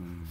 Mm.